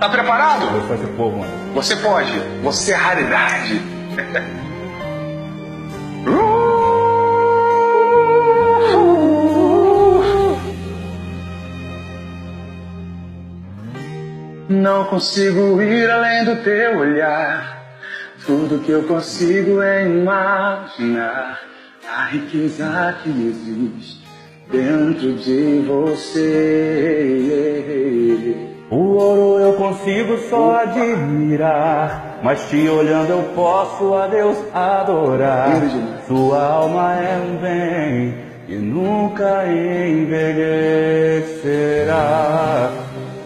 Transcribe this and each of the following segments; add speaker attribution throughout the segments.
Speaker 1: Tá preparado?
Speaker 2: Deus faz esse povo, mano.
Speaker 1: Você pode. Você é raridade. Não consigo ir além do teu olhar. Tudo que eu consigo é imaginar a riqueza que existe dentro de você.
Speaker 2: O ouro eu consigo só admirar, mas te olhando eu posso a Deus adorar. Sua alma é um bem que nunca envelhecerá.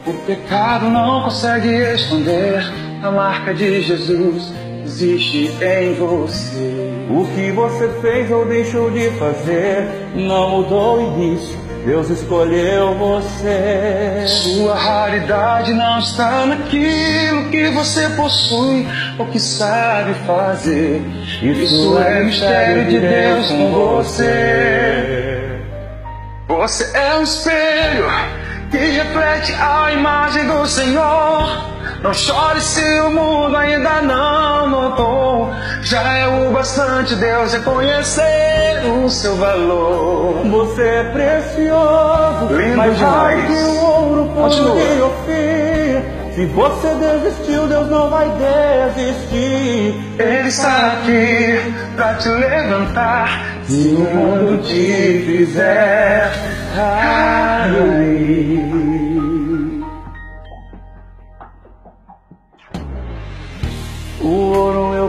Speaker 1: O pecado não consegue esconder a marca de Jesus existe em você.
Speaker 2: O que você fez ou deixou de fazer não mudou o início. Deus escolheu você.
Speaker 1: Sua raridade não está naquilo que você possui ou que sabe fazer. Isso é mistério de Deus com você. Você é um espelho que reflete a imagem do Senhor. Não chore se o mundo ainda não notou. Já é o bastante Deus reconhecer o seu valor.
Speaker 2: Você é precioso,
Speaker 1: Lindo
Speaker 2: mais
Speaker 1: demais.
Speaker 2: que o ouro por
Speaker 1: Continua.
Speaker 2: de Ofir. Se você desistiu, Deus não vai desistir.
Speaker 1: Ele está aqui pra te levantar. Se o mundo te fizer cair.
Speaker 2: O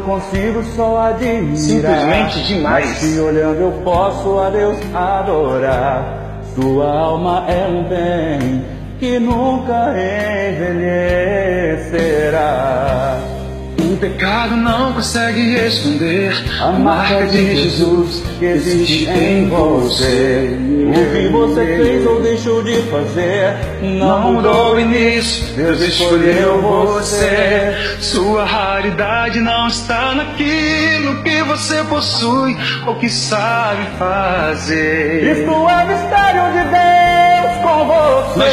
Speaker 2: consigo só admirar.
Speaker 1: Simplesmente demais.
Speaker 2: Mas te olhando eu posso a Deus adorar. Sua alma é um bem que nunca envelhecerá.
Speaker 1: O pecado não consegue esconder
Speaker 2: A marca de Jesus que existe em você. O que você fez ou deixou de fazer
Speaker 1: Não mudou o início, Deus escolheu você. Sua raridade não está naquilo que você possui ou que sabe fazer.
Speaker 2: Isto é mistério de Deus com você.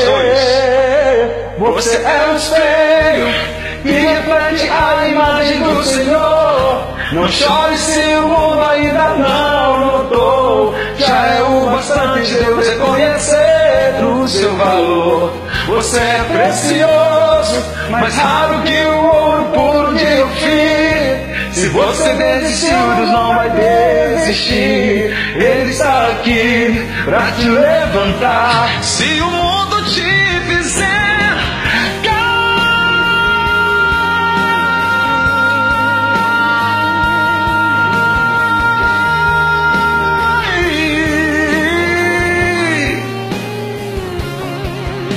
Speaker 1: Você é um espelho que reflete a imagem do Senhor. Não chore se o mundo ainda não notou. Já é o bastante Deus reconhecer o seu valor. Você é precioso, mais raro que o ouro puro de Ofir. Se você desistiu, Deus não vai desistir. Ele está aqui pra te levantar. Se o mundo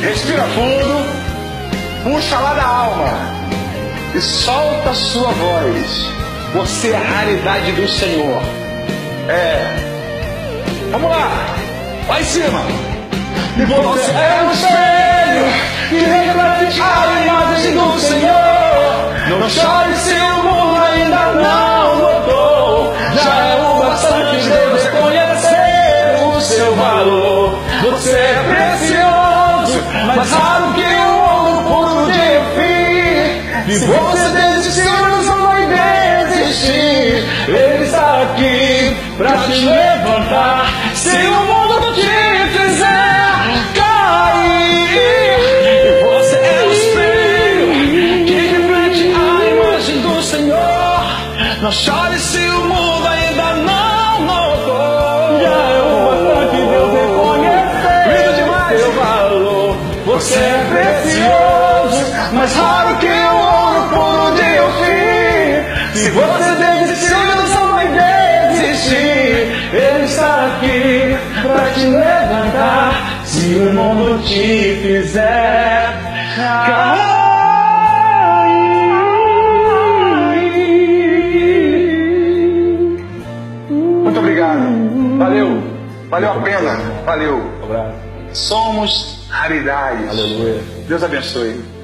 Speaker 1: Respira fundo, puxa lá da alma e solta a sua voz. Você é a raridade do Senhor. É. Vamos lá, lá em cima. E você é um espelho que reflete a imagem do Senhor. Não chore se o mundo ainda não notou. Já é o bastante Deus reconhecer o seu valor. Você é Se você desistiu, Deus não vai desistir. Ele está aqui pra te levantar. Se o mundo te fizer cair, e você é o espelho que reflete a imagem do Senhor. Não chore se o mundo ainda não notou.
Speaker 2: Já é o bastante Deus reconhecer
Speaker 1: Lindo demais.
Speaker 2: seu valor.
Speaker 1: Você é precioso, você desistiu, Deus não vai desistir. Ele está aqui pra te levantar. Se o mundo te fizer cair. Muito obrigado. Valeu. Valeu a pena. Valeu. Somos raridades.
Speaker 2: Aleluia.
Speaker 1: Deus abençoe.